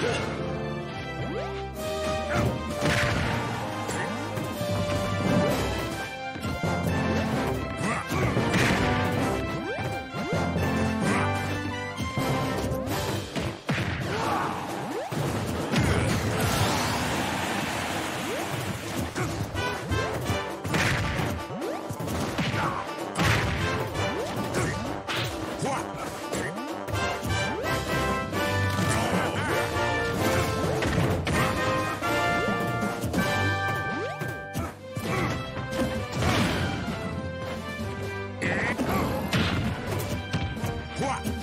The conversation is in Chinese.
Good. 快。